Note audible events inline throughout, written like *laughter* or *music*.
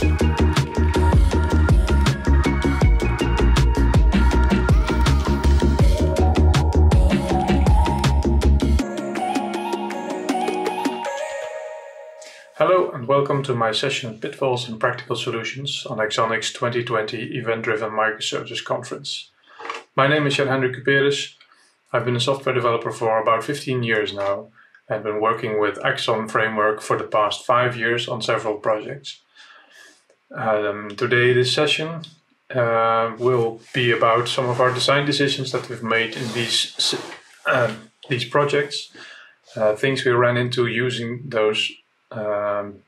Hello and welcome to my session Pitfalls and Practical Solutions on AxonIQ 2020 Event Driven Microservices Conference. My name is Jan-Hendrik Kuperus. I've been a software developer for about 15 years now and been working with Axon framework for the past five years on several projects. Um, today this session uh, will be about some of our design decisions that we've made in these, uh, these projects, uh, things we ran into using those um,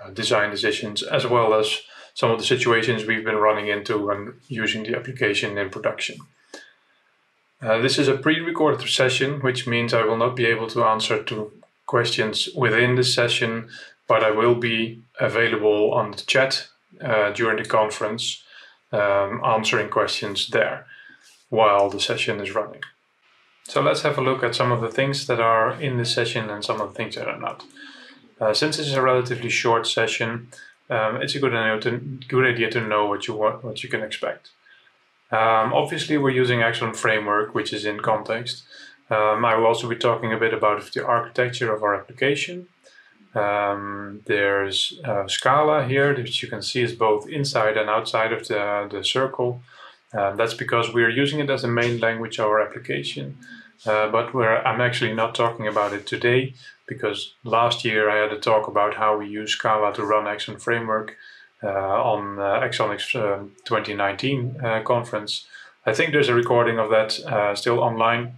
uh, design decisions, as well as some of the situations we've been running into when using the application in production. Uh, this is a pre-recorded session, which means I will not be able to answer to questions within the session, but I will be available on the chat uh, during the conference, um, answering questions there while the session is running. So let's have a look at some of the things that are in the session and some of the things that are not. Uh, since this is a relatively short session, um, it's a good idea, to, good idea to know what you want, what you can expect. Um, obviously, we're using Axon Framework, which is in context. Um, I will also be talking a bit about the architecture of our application. Um, there's uh, Scala here, which you can see is both inside and outside of the, the circle. Um, that's because we're using it as a main language of our application. Uh, but I'm actually not talking about it today because last year I had a talk about how we use Scala to run Axon Framework uh, on uh, AxonIQ um, 2019 uh, conference. I think there's a recording of that uh, still online,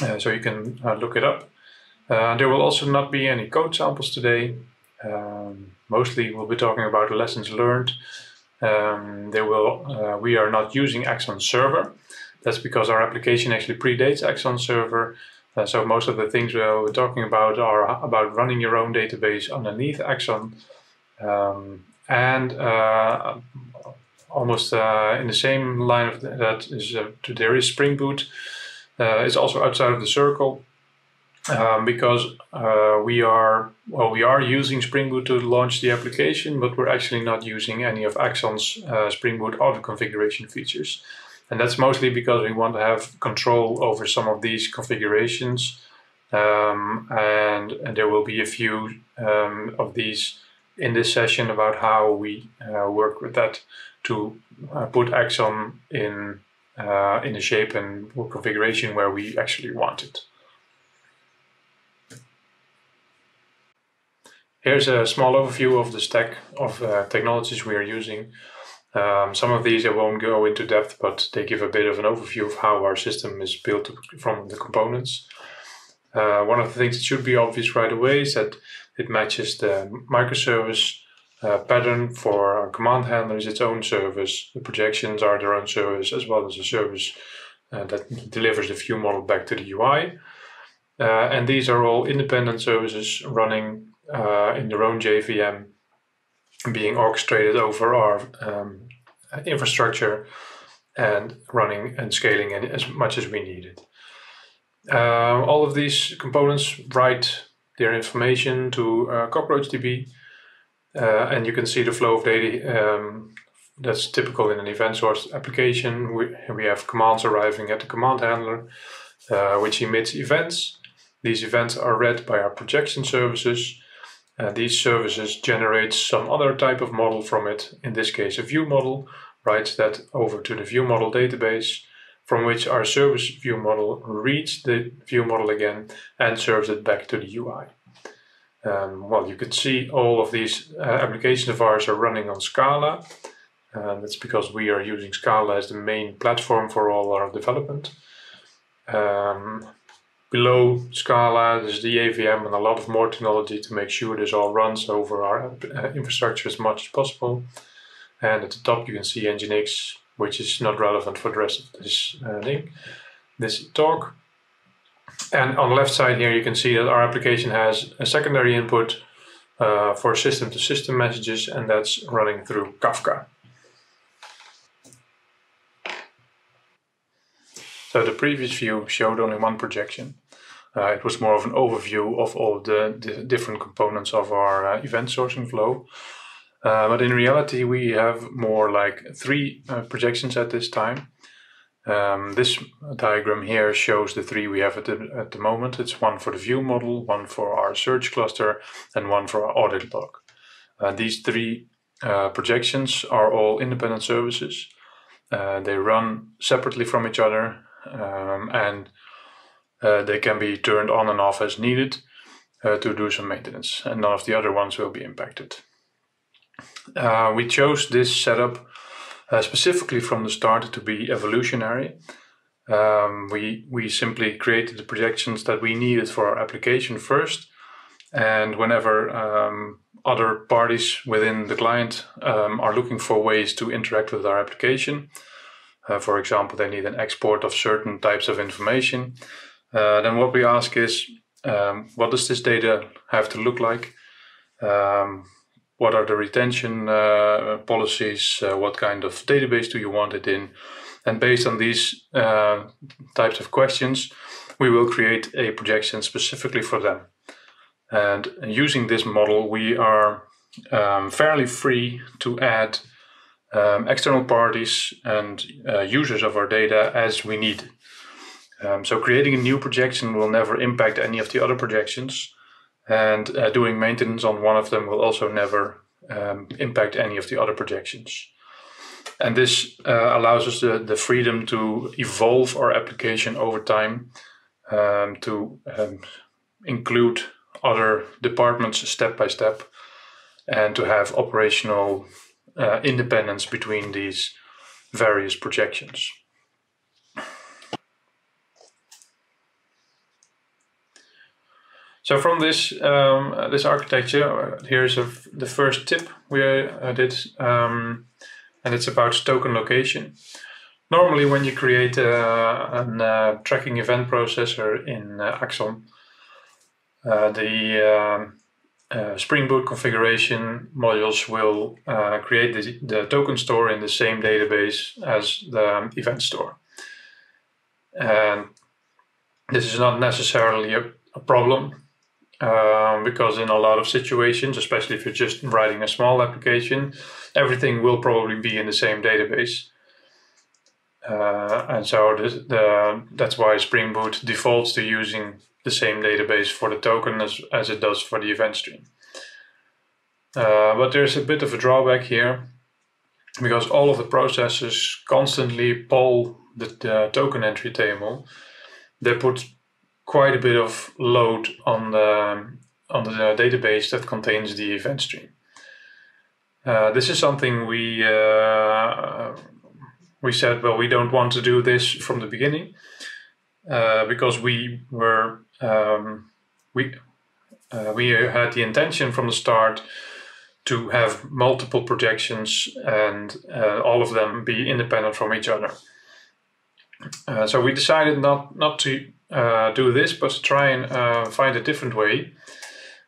uh, so you can uh, look it up. There will also not be any code samples today. Um, mostly we'll be talking about lessons learned. Um, there will, we are not using Axon Server. That's because our application actually predates Axon Server. Uh, so most of the things we're talking about are about running your own database underneath Axon. Um, and uh, almost uh, in the same line of that is uh, there is Spring Boot. Uh, it's also outside of the circle. Um, because uh, we are well, we are using Spring Boot to launch the application, but we're actually not using any of Axon's Spring Boot auto configuration features. And that's mostly because we want to have control over some of these configurations. Um, and, and, there will be a few um, of these in this session about how we uh, work with that to uh, put Axon in, uh, in a shape and configuration where we actually want it. Here's a small overview of the stack of uh, technologies we are using. Um, some of these I won't go into depth, but they give a bit of an overview of how our system is built from the components. Uh, one of the things that should be obvious right away is that it matches the microservice uh, pattern for our command handler is its own service. The projections are their own service as well as a service uh, that delivers the view model back to the UI. Uh, and these are all independent services running uh, in their own JVM being orchestrated over our um, infrastructure and running and scaling as much as we need it. Uh, all of these components write their information to uh, CockroachDB, uh, and you can see the flow of data um, that's typical in an event source application. We, we have commands arriving at the command handler, uh, which emits events. These events are read by our projection services, uh, these services generate some other type of model from it, in this case a view model, writes that over to the view model database, from which our service view model reads the view model again and serves it back to the UI. Um, well, you can see all of these uh, applications of ours are running on Scala. And that's because we are using Scala as the main platform for all our development. Um, below Scala, there's the JVM and a lot of more technology to make sure this all runs over our uh, infrastructure as much as possible. And at the top you can see Nginx, which is not relevant for the rest of this uh, thing, this talk. And on the left side here you can see that our application has a secondary input uh, for system-to-system -system messages and that's running through Kafka. So the previous view showed only one projection. Uh, it was more of an overview of all the, the different components of our uh, event sourcing flow. Uh, but in reality, we have more like three uh, projections at this time. Um, this diagram here shows the three we have at the, at the moment. It's one for the view model, one for our search cluster, and one for our audit log. Uh, these three uh, projections are all independent services. They run separately from each other um, and uh, they can be turned on and off as needed uh, to do some maintenance, and none of the other ones will be impacted. Uh, we chose this setup uh, specifically from the start to be evolutionary. Um, we, we simply created the projections that we needed for our application first, and whenever um, other parties within the client um, are looking for ways to interact with our application, uh, for example, they need an export of certain types of information, uh, then what we ask is, um, what does this data have to look like? Um, what are the retention uh, policies? Uh, what kind of database do you want it in? And based on these uh, types of questions, we will create a projection specifically for them. And using this model, we are um, fairly free to add um, external parties and uh, users of our data as we need. Um, so creating a new projection will never impact any of the other projections, and uh, doing maintenance on one of them will also never um, impact any of the other projections. And this uh, allows us the, the freedom to evolve our application over time um, to um, include other departments step by step and to have operational uh, independence between these various projections. So from this um, this architecture, here's a, the first tip we uh, did, um, and it's about token location. Normally, when you create a, uh, tracking event processor in uh, Axon, uh, the um, uh, Spring Boot configuration modules will uh, create the, the, token store in the same database as the event store. And this is not necessarily a, a problem um, because in a lot of situations, especially if you're just writing a small application, everything will probably be in the same database. Uh, and so the, the, that's why Spring Boot defaults to using the same database for the token as, as it does for the event stream. Uh, but there's a bit of a drawback here because all of the processes constantly poll the, the token entry table. They put quite a bit of load on the on the database that contains the event stream. Uh, this is something we uh, we said. Well, we don't want to do this from the beginning uh, because we were um, we uh, we had the intention from the start to have multiple projections and uh, all of them be independent from each other. Uh, so we decided not not to uh, do this, but to try and uh, find a different way.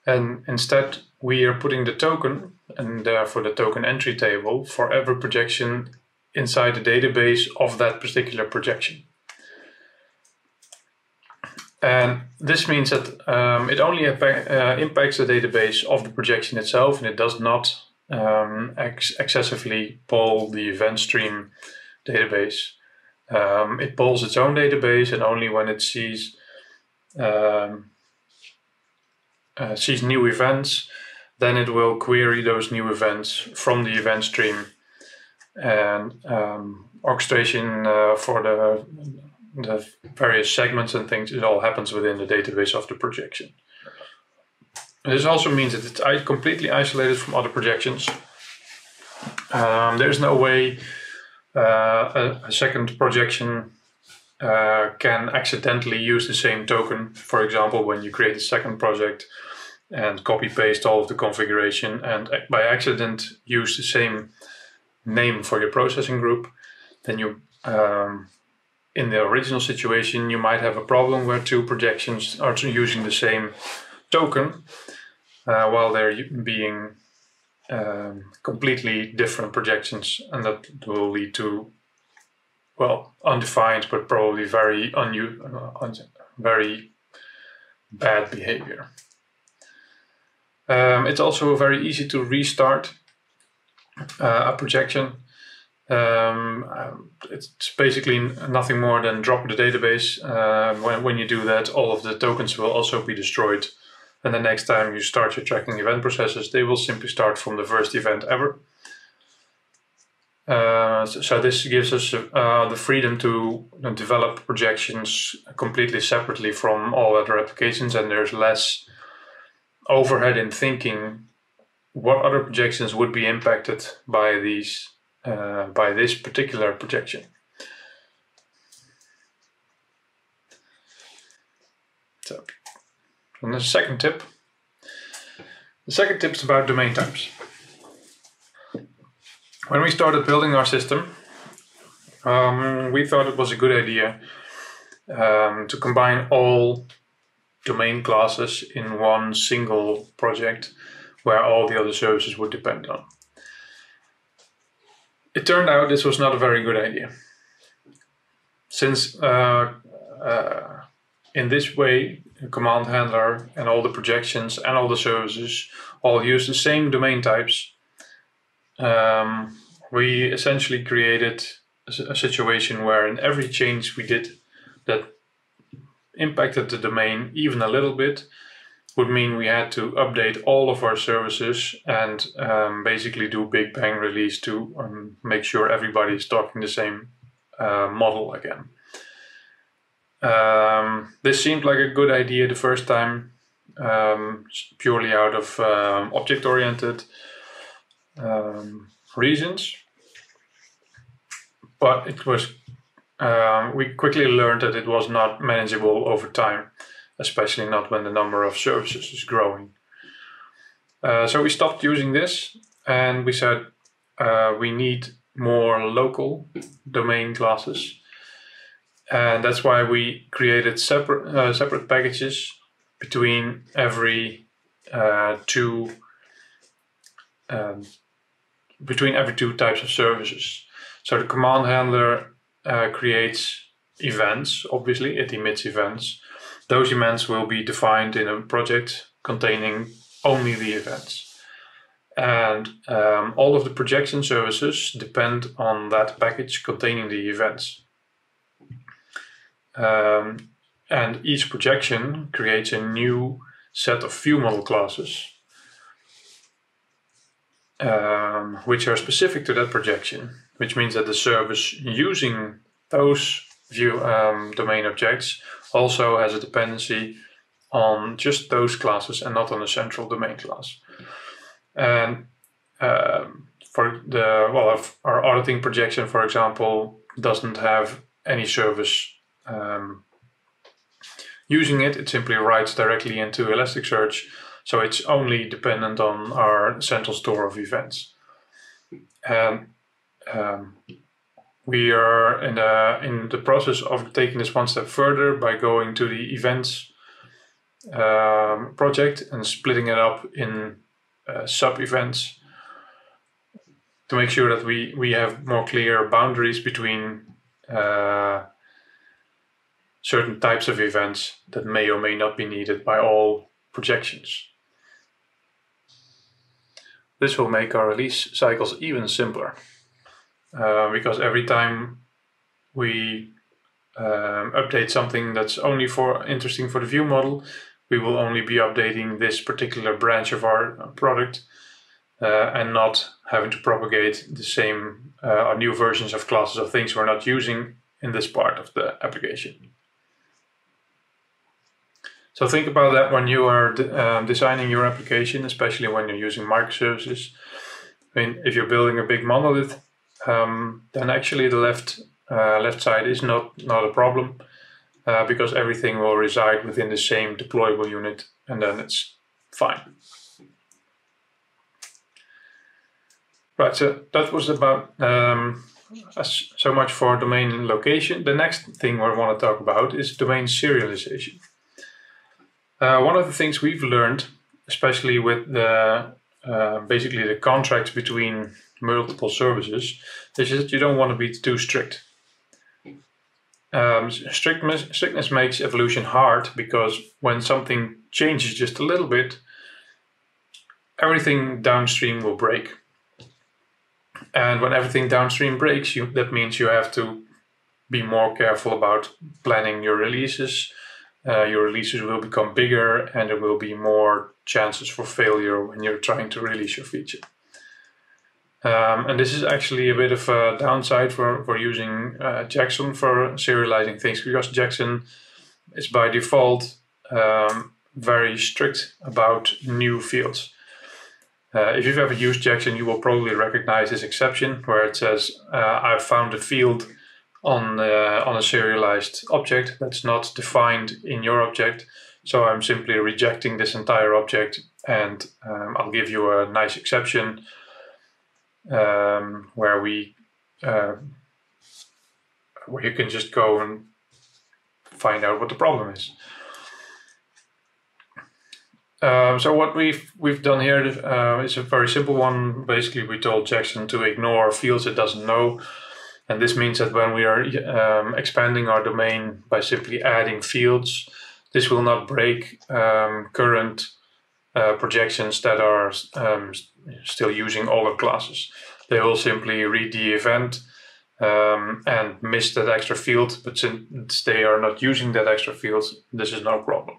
And instead, we are putting the token and therefore the token entry table for every projection inside the database of that particular projection. And this means that um, it only uh, impacts the database of the projection itself and it does not um, ex excessively poll the event stream database. Um, it polls its own database, and only when it sees um, uh, sees new events, then it will query those new events from the event stream. And um, orchestration uh, for the the various segments and things, it all happens within the database of the projection. This also means that it's completely isolated from other projections. Um, there's no way uh, a, a, second projection uh, can accidentally use the same token. For example, when you create a second project and copy paste all of the configuration and by accident use the same name for your processing group, then you um, in the original situation you might have a problem where two projections are using the same token uh, while they're being um, completely different projections, and that will lead to, well, undefined but probably very unu- uh, very bad behavior. Um, it's also very easy to restart uh, a projection. Um, it's basically nothing more than drop the database. Uh, when, when you do that, all of the tokens will also be destroyed. And the next time you start your tracking event processes, they will simply start from the first event ever. Uh, so, so, this gives us uh, the freedom to develop projections completely separately from all other applications, and there's less overhead in thinking what other projections would be impacted by these uh, by this particular projection. So, and the second tip. The second tip is about domain types. When we started building our system, um, we thought it was a good idea um, to combine all domain classes in one single project where all the other services would depend on. It turned out this was not a very good idea. Since uh, uh, in this way, the command handler and all the projections and all the services all use the same domain types, um, we essentially created a situation where in every change we did that impacted the domain even a little bit would mean we had to update all of our services and um, basically do big bang release to um, make sure everybody is talking the same uh, model again. Um, this seemed like a good idea the first time, um, purely out of um, object-oriented um, reasons, but it was um, we quickly learned that it was not manageable over time, especially not when the number of services is growing. Uh, so we stopped using this and we said uh, we need more local domain classes. And that's why we created separate uh, separate packages between every uh, two um, between every two types of services. So the command handler uh, creates events, obviously, it emits events. Those events will be defined in a project containing only the events. And um, all of the projection services depend on that package containing the events. Um, and each projection creates a new set of view model classes um, which are specific to that projection which means that the service using those view um, domain objects also has a dependency on just those classes and not on a central domain class. And um, for the well, our auditing projection, for example, doesn't have any service um, using it. It simply writes directly into Elasticsearch, so it's only dependent on our central store of events. And um, we are in the in the process of taking this one step further by going to the events um, project and splitting it up in uh, sub events to make sure that we we have more clear boundaries between uh, certain types of events that may or may not be needed by all projections. This will make our release cycles even simpler. Uh, because every time we um, update something that's only for interesting for the view model, we will only be updating this particular branch of our product uh, and not having to propagate the same uh, or new versions of classes of things we're not using in this part of the application. So think about that when you are um, designing your application, especially when you're using microservices. I mean, if you're building a big monolith, um, then actually the left uh, left side is not not a problem uh, because everything will reside within the same deployable unit, and then it's fine. Right, so that was about um, so much for domain location. The next thing we want to talk about is domain serialization. Uh, one of the things we've learned, especially with the uh, basically the contracts between multiple services, is that you don't want to be too strict. Um, strictness, strictness makes evolution hard because when something changes just a little bit, everything downstream will break. And when everything downstream breaks, you, that means you have to be more careful about planning your releases. Uh, your releases will become bigger and there will be more chances for failure when you're trying to release your feature. Um, and this is actually a bit of a downside for, for using uh, Jackson for serializing things because Jackson is by default um, very strict about new fields. Uh, if you've ever used Jackson, you will probably recognize this exception where it says, uh, I've found a field on, uh, on a serialized object that's not defined in your object. So I'm simply rejecting this entire object and um, I'll give you a nice exception um, where we uh, where you can just go and find out what the problem is. Um, so what we've we've done here uh, is a very simple one. Basically, we told Jackson to ignore fields it doesn't know, and this means that when we are um, expanding our domain by simply adding fields, this will not break um, current uh, projections that are um, still using all the classes. They will simply read the event um, and miss that extra field, but since they are not using that extra field, this is no problem.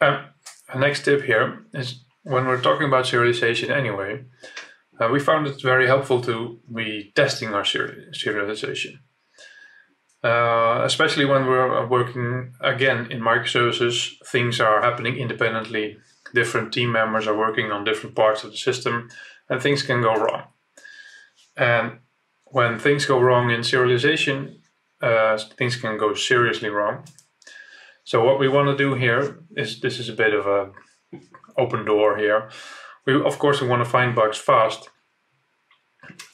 Um, next tip here is when we're talking about serialization anyway, uh, we found it very helpful to be testing our serialization. Uh, especially when we're working again in microservices, things are happening independently. Different team members are working on different parts of the system, and things can go wrong. And when things go wrong in serialization, uh, things can go seriously wrong. So what we want to do here is this is a bit of a open door here. We of course we want to find bugs fast,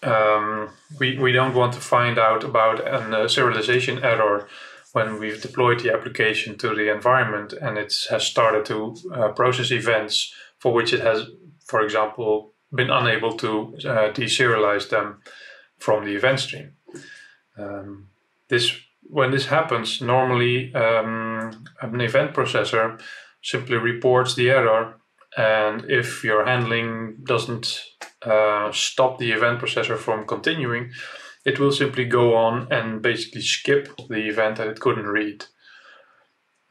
um, we, we don't want to find out about a uh, serialization error when we've deployed the application to the environment and it has started to uh, process events for which it has, for example, been unable to uh, deserialize them from the event stream. Um, this when this happens, normally um, an event processor simply reports the error, and if your handling doesn't uh, stop the event processor from continuing, it will simply go on and basically skip the event that it couldn't read.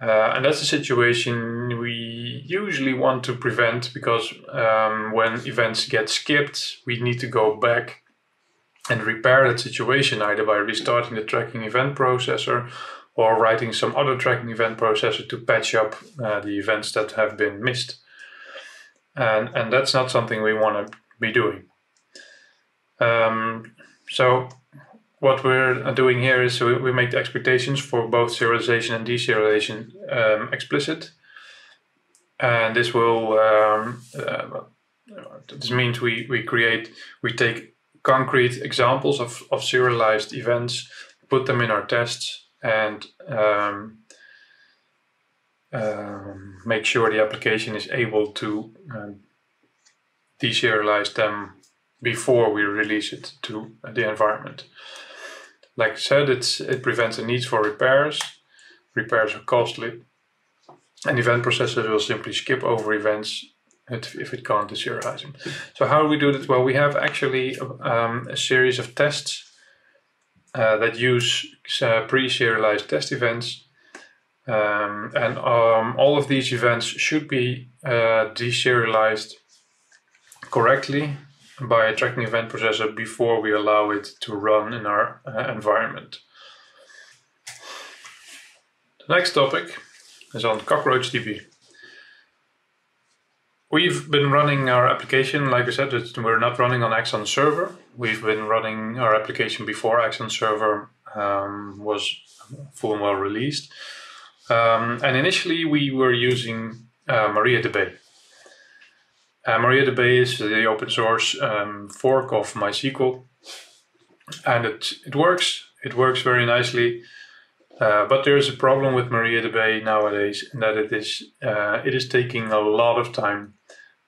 Uh, and that's a situation we usually want to prevent because um, when events get skipped, we need to go back and repair that situation either by restarting the tracking event processor or writing some other tracking event processor to patch up uh, the events that have been missed. And, and that's not something we want to be doing. Um, so what we're doing here is we, we make the expectations for both serialization and deserialization um, explicit. And this will, um, uh, this means we, we create, we take concrete examples of, of serialized events, put them in our tests, and um, um, make sure the application is able to um, deserialize them before we release it to the environment. Like I said, it's, it prevents the need for repairs. Repairs are costly. And event processors will simply skip over events if it can't deserialize them. So how do we do that? Well, we have actually um, a series of tests uh, that use uh, pre-serialized test events. Um, and um, all of these events should be uh, deserialized correctly by a tracking event processor before we allow it to run in our uh, environment. The next topic is on CockroachDB. We've been running our application, like I said, we're not running on Axon Server. We've been running our application before Axon Server um, was full well released. Um, and initially we were using uh, MariaDB. Uh, MariaDB is the open source um, fork of MySQL, and it it works. It works very nicely. Uh, but there is a problem with MariaDB nowadays, in that it is uh, it is taking a lot of time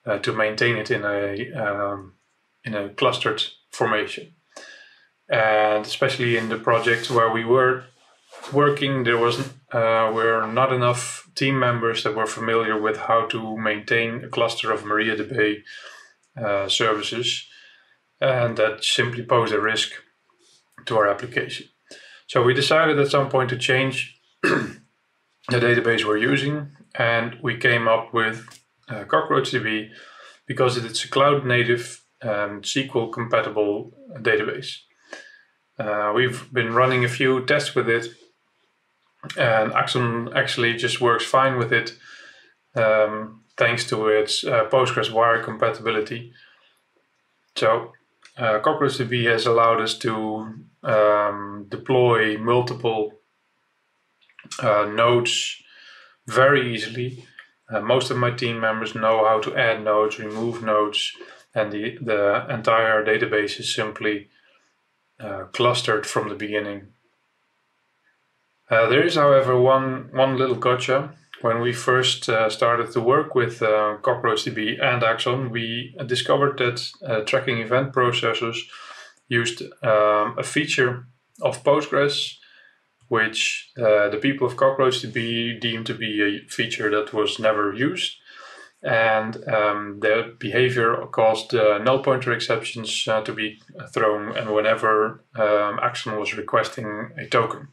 uh, to maintain it in a um, in a clustered formation, and especially in the project where we were working, there wasn't uh, were not enough team members that were familiar with how to maintain a cluster of MariaDB uh, services, and that simply posed a risk to our application. So we decided at some point to change *clears throat* the database we're using, and we came up with uh, CockroachDB because it's a cloud native um, SQL compatible database. Uh, we've been running a few tests with it, and Axon actually just works fine with it um, thanks to its uh, Postgres wire compatibility. So, uh, CockroachDB has allowed us to um, deploy multiple uh, nodes very easily. Uh, most of my team members know how to add nodes, remove nodes, and the, the entire database is simply uh, clustered from the beginning. Uh, there is, however, one, one little gotcha. When we first uh, started to work with uh, CockroachDB and Axon, we discovered that uh, tracking event processors used um, a feature of Postgres, which uh, the people of CockroachDB deemed to be a feature that was never used and um, the behavior caused null pointer exceptions to be thrown and whenever um, Axon was requesting a token,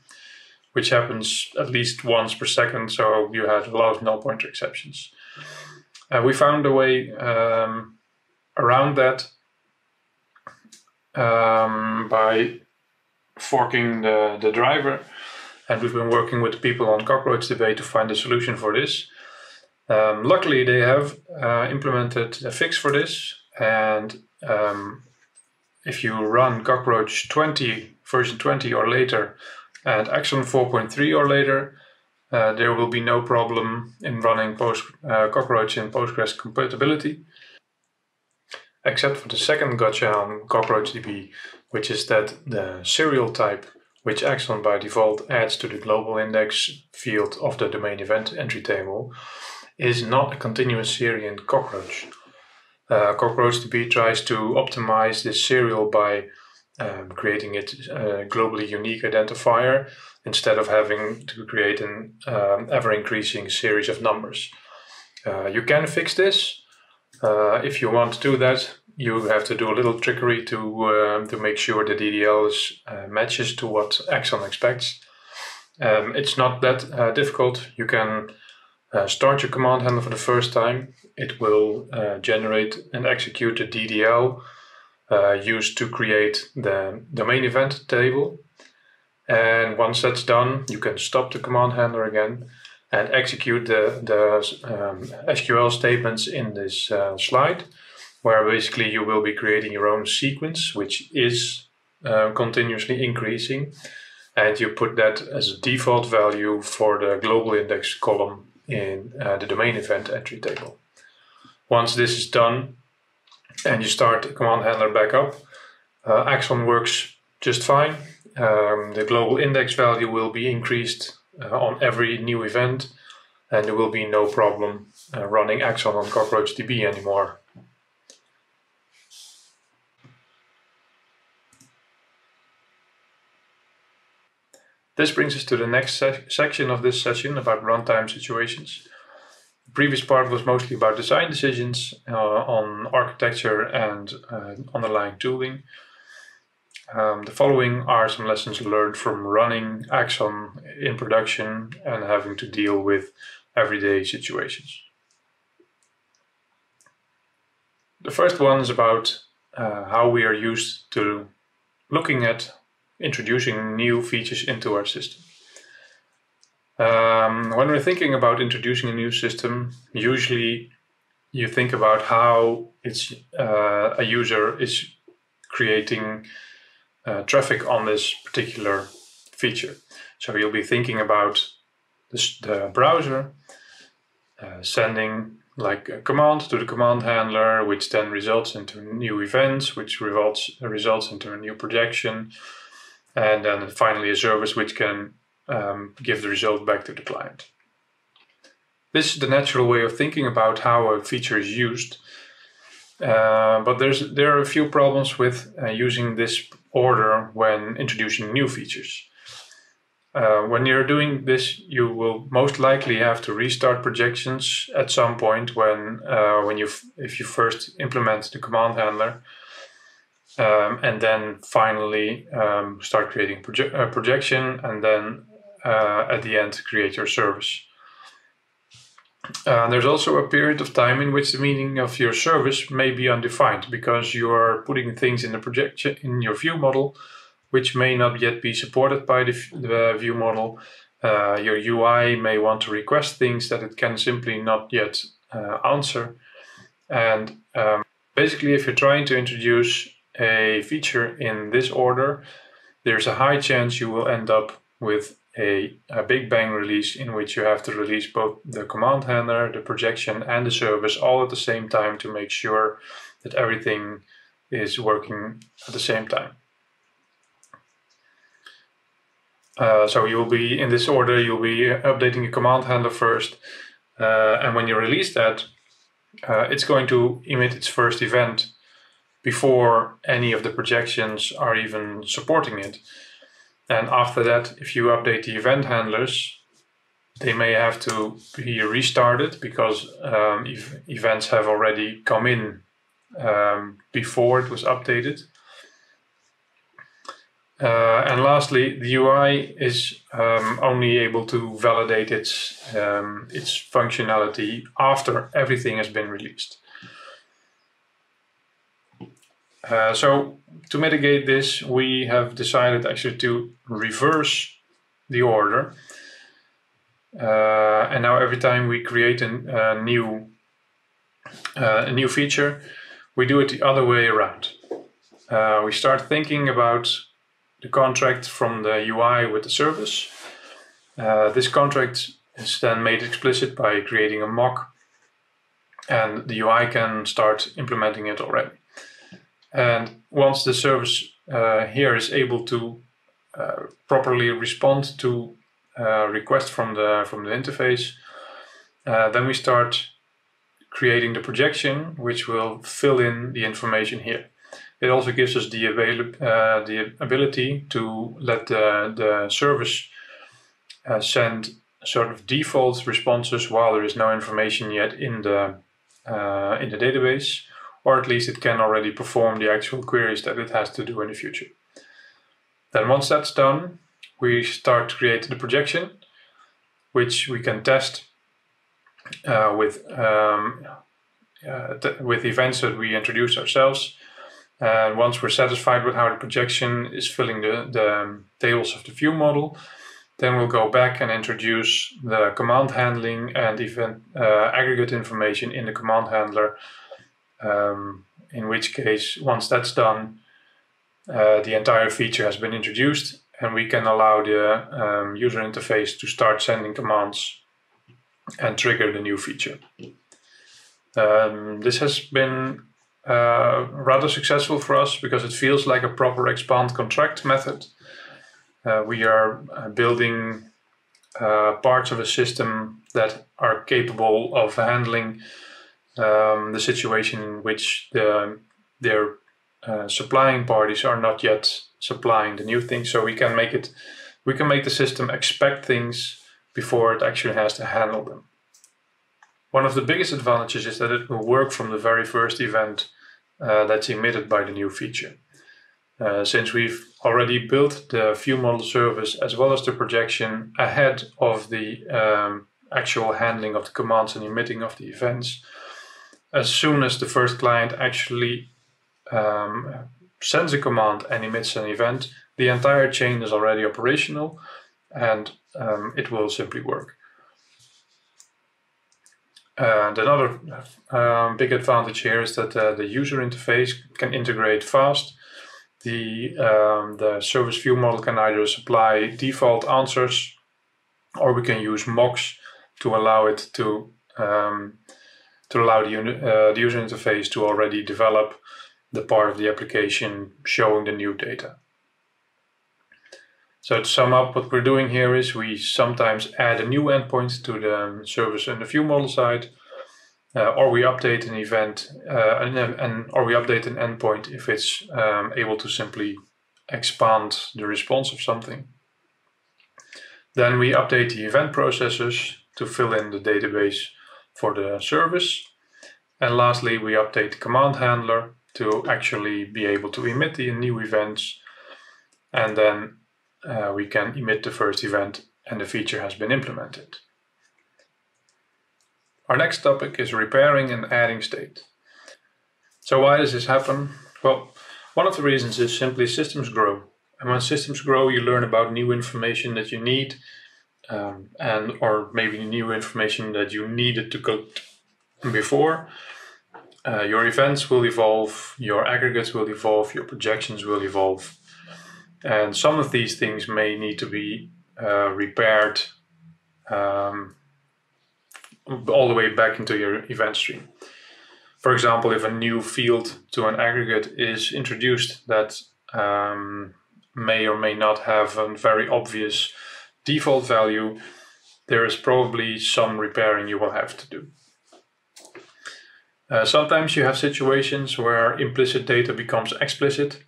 which happens at least once per second, so you had a lot of null pointer exceptions. Uh, we found a way um, around that um, by forking the, the driver, and we've been working with people on Cockroach CockroachDB to find a solution for this. Um, luckily, they have uh, implemented a fix for this, and um, if you run Cockroach 20, version 20 or later, and Axon 4.3 or later, uh, there will be no problem in running Post, uh, Cockroach in Postgres compatibility, except for the second gotcha on CockroachDB, which is that the serial type, which Axon by default adds to the global index field of the domain event entry table, is not a continuous serial in Cockroach. Uh, CockroachDB tries to optimize this serial by um, creating it a globally unique identifier instead of having to create an um, ever increasing series of numbers. Uh, you can fix this. Uh, if you want to do that, you have to do a little trickery to um, to make sure the DDL is, uh, matches to what Axon expects. Um, it's not that uh, difficult. You can uh, start your command handler for the first time, it will uh, generate and execute the DDL uh, used to create the domain event table. And once that's done, you can stop the command handler again and execute the, the um, SQL statements in this uh, slide, where basically you will be creating your own sequence, which is uh, continuously increasing. And you put that as a default value for the global index column in uh, the domain event entry table. Once this is done and you start the command handler back up, uh, Axon works just fine. Um, the global index value will be increased uh, on every new event and there will be no problem uh, running Axon on CockroachDB anymore. This brings us to the next se section of this session about runtime situations. The previous part was mostly about design decisions uh, on architecture and uh, underlying tooling. Um, the following are some lessons learned from running Axon in production and having to deal with everyday situations. The first one is about uh, how we are used to looking at introducing new features into our system. Um, when we're thinking about introducing a new system, usually you think about how it's uh, a user is creating uh, traffic on this particular feature. So you'll be thinking about this, the browser uh, sending like a command to the command handler, which then results into new events, which results results into a new projection, and then finally a service which can um, give the result back to the client. This is the natural way of thinking about how a feature is used, uh, but there's there are a few problems with uh, using this order when introducing new features. uh, when you're doing this, you will most likely have to restart projections at some point when uh, when you if you first implement the command handler, um, and then finally um, start creating proje- a projection, and then uh, at the end create your service. Uh, there's also a period of time in which the meaning of your service may be undefined because you are putting things in the projection in your view model which may not yet be supported by the, the view model. Uh, your UI may want to request things that it can simply not yet uh, answer. And um, basically, if you're trying to introduce a feature in this order, there's a high chance you will end up with a, a big bang release in which you have to release both the command handler, the projection, and the service all at the same time to make sure that everything is working at the same time. Uh, so you'll be in this order, you'll be updating your command handler first. Uh, and when you release that, uh, it's going to emit its first event before any of the projections are even supporting it. And after that, if you update the event handlers, they may have to be restarted because um, ev- events have already come in um, before it was updated. Uh, and lastly, the UI is um, only able to validate its um, its functionality after everything has been released. Uh, so to mitigate this, we have decided actually to reverse the order. Uh, and now every time we create a, a new uh, a new feature, we do it the other way around. Uh, we start thinking about the contract from the UI with the service. This contract is then made explicit by creating a mock, and the UI can start implementing it already. And once the service uh, here is able to uh, properly respond to uh, requests from the from the interface, uh, then we start creating the projection, which will fill in the information here. It also gives us the, avail- uh, the ability to let the, the service send sort of default responses while there is no information yet in the in the database, or at least it can already perform the actual queries that it has to do in the future. Then once that's done, we start to create the projection, which we can test uh, with um, uh, with events that we introduce ourselves and once we're satisfied with how the projection is filling the, the tables of the view model, then we'll go back and introduce the command handling and event uh, aggregate information in the command handler. Um, in which case, once that's done, uh, the entire feature has been introduced, and we can allow the um, user interface to start sending commands and trigger the new feature. Um, this has been uh, rather successful for us because it feels like a proper expand contract method. Uh, we are uh, building uh, parts of a system that are capable of handling um, the situation in which the, their uh, supplying parties are not yet supplying the new things. So we can make it, we can make the system expect things before it actually has to handle them. One of the biggest advantages is that it will work from the very first event uh, that's emitted by the new feature. Uh, since we've already built the view model service as well as the projection ahead of the um, actual handling of the commands and emitting of the events, as soon as the first client actually um, sends a command and emits an event, the entire chain is already operational and um, it will simply work. And another um, big advantage here is that uh, the user interface can integrate fast. The, um, the service view model can either supply default answers or we can use mocks to allow it to um, to allow the, uh, the user interface to already develop the part of the application showing the new data. So to sum up, what we're doing here is we sometimes add a new endpoint to the service and the view model side, uh, or we update an event, uh, and, and, or we update an endpoint if it's um, able to simply expand the response of something. Then we update the event processors to fill in the database for the service. And lastly, we update the command handler to actually be able to emit the new events. And then uh, we can emit the first event and the feature has been implemented. Our next topic is repairing and adding state. So why does this happen? Well, one of the reasons is simply systems grow. And when systems grow, you learn about new information that you need um, and or maybe new information that you needed to go before. Uh, your events will evolve, your aggregates will evolve, your projections will evolve. And some of these things may need to be uh, repaired um, all the way back into your event stream. For example, if a new field to an aggregate is introduced that um, may or may not have a very obvious default value, there is probably some repairing you will have to do. Uh, sometimes you have situations where implicit data becomes explicit.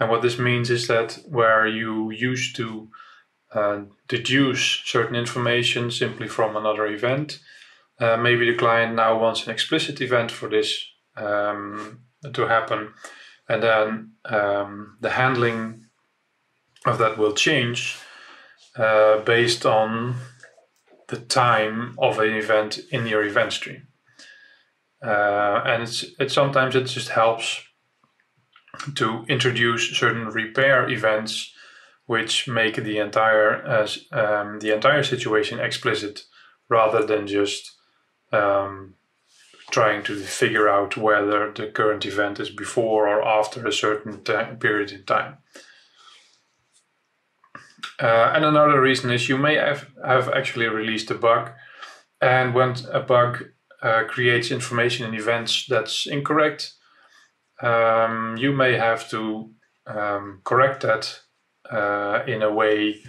And what this means is that where you used to uh, deduce certain information simply from another event, uh, maybe the client now wants an explicit event for this um, to happen. And then um, the handling of that will change uh, based on the time of an event in your event stream. Uh, and it's it sometimes it just helps to introduce certain repair events which make the entire uh, um, the entire situation explicit rather than just um, trying to figure out whether the current event is before or after a certain period in time. Uh, and another reason is you may have, have actually released a bug, and when a bug uh, creates information in events that's incorrect, um, you may have to um, correct that uh, in a way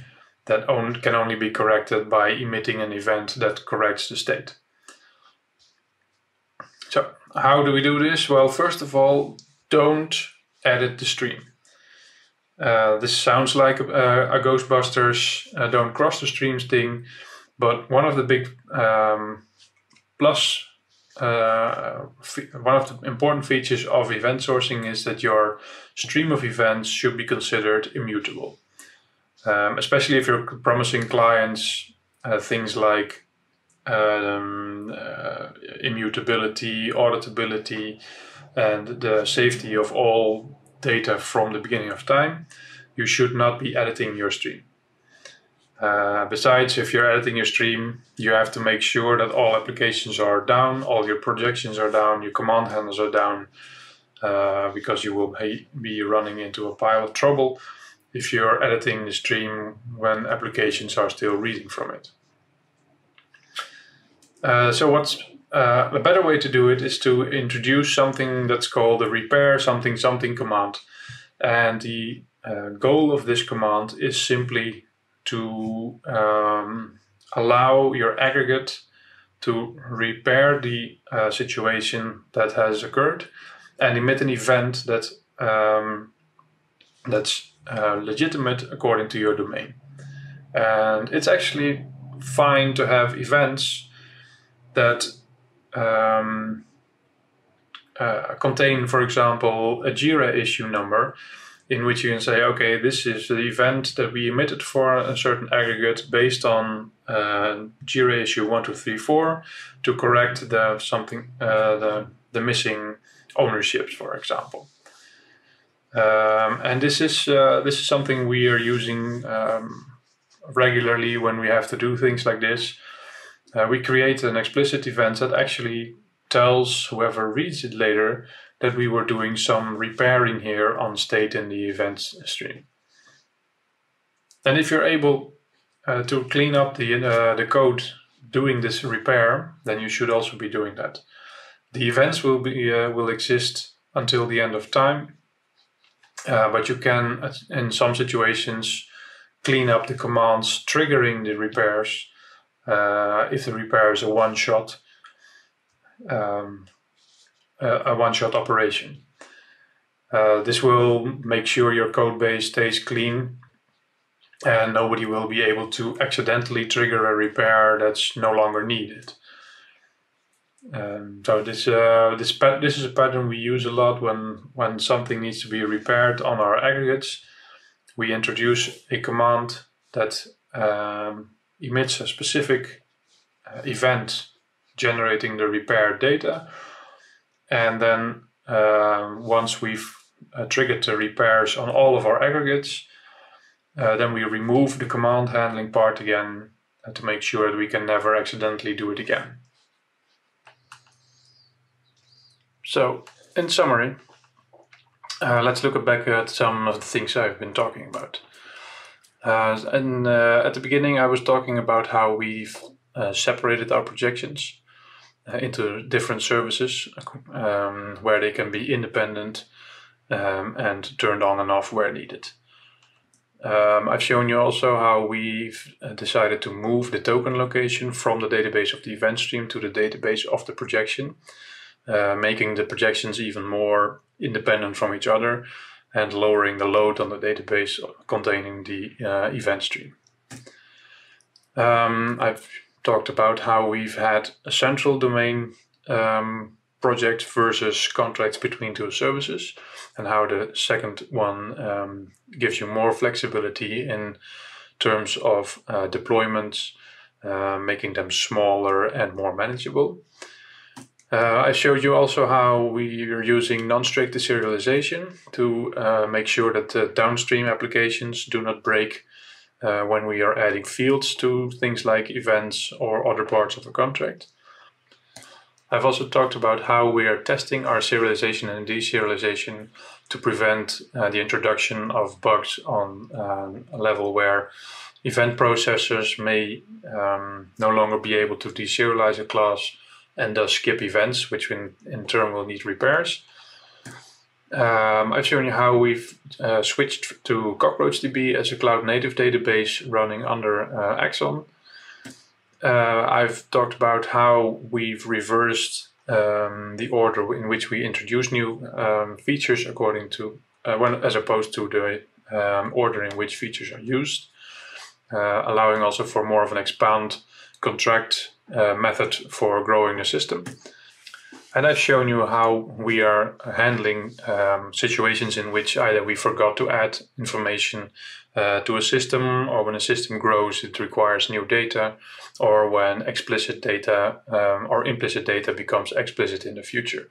that on, can only be corrected by emitting an event that corrects the state. So, how do we do this? Well, first of all, don't edit the stream. Uh, this sounds like a, a Ghostbusters uh, don't cross the streams thing, but one of the big um, plus, uh, one of the important features of event sourcing is that your stream of events should be considered immutable. Um, especially if you're promising clients uh, things like um, uh, immutability, auditability, and the safety of all data from the beginning of time, you should not be editing your stream. Uh, besides, if you're editing your stream, you have to make sure that all applications are down, all your projections are down, your command handles are down, uh, because you will be running into a pile of trouble if you're editing the stream when applications are still reading from it. Uh, so what's uh, a better way to do it is to introduce something that's called a repair something something command. And the uh, goal of this command is simply to um, allow your aggregate to repair the uh, situation that has occurred and emit an event that um, that's uh, legitimate according to your domain. And it's actually fine to have events that um, uh, contain, for example, a JIRA issue number in which you can say, okay, this is the event that we emitted for a certain aggregate based on uh, JIRA issue 1234 to correct the something uh, the, the missing ownerships, for example. Um, and this is uh, this is something we are using um, regularly when we have to do things like this uh, we create an explicit event that actually tells whoever reads it later that we were doing some repairing here on state in the event stream. And if you're able uh, to clean up the, uh, the code doing this repair, then you should also be doing that. The events will, be, uh, will exist until the end of time, uh, but you can, uh, in some situations, clean up the commands triggering the repairs if the repair is a one shot um, a one shot operation. Uh, this will make sure your code base stays clean and nobody will be able to accidentally trigger a repair that's no longer needed. Um, so this uh, this this is a pattern we use a lot when when something needs to be repaired on our aggregates. We introduce a command that um, emits a specific uh, event generating the repair data, and then uh, once we've uh, triggered the repairs on all of our aggregates, uh, then we remove the command handling part again uh, to make sure that we can never accidentally do it again. So, in summary, uh, let's look back at some of the things I've been talking about. Uh, and uh, at the beginning, I was talking about how we've uh, separated our projections uh, into different services um, where they can be independent um, and turned on and off where needed. Um, I've shown you also how we've uh, decided to move the token location from the database of the event stream to the database of the projection uh, making the projections even more independent from each other and lowering the load on the database containing the uh, event stream. Um, I've talked about how we've had a central domain um, project versus contracts between two services, and how the second one um, gives you more flexibility in terms of uh, deployments, uh, making them smaller and more manageable. Uh, I showed you also how we are using non-strict deserialization to uh, make sure that the downstream applications do not break uh, when we are adding fields to things like events or other parts of a contract. I've also talked about how we are testing our serialization and deserialization to prevent uh, the introduction of bugs on um, a level where event processors may um, no longer be able to deserialize a class and thus skip events, which in, in turn will need repairs. Um, I've shown you how we've uh, switched to CockroachDB as a cloud native database running under uh, Axon. Uh, I've talked about how we've reversed um, the order in which we introduce new um, features according to, uh, when, as opposed to the um, order in which features are used, uh, allowing also for more of an expand contract uh, method for growing the system. And I've shown you how we are handling um, situations in which either we forgot to add information uh, to a system, or when a system grows, it requires new data, or when explicit data um, or implicit data becomes explicit in the future.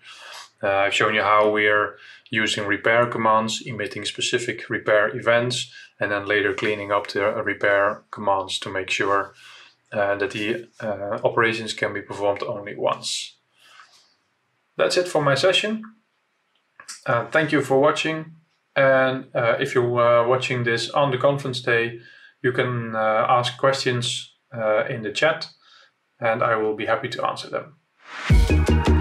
Uh, I've shown you how we are using repair commands, emitting specific repair events, and then later cleaning up the repair commands to make sure that the uh, operations can be performed only once. That's it for my session. Uh, thank you for watching. And uh, if you're uh, watching this on the conference day, you can uh, ask questions in the chat and I will be happy to answer them.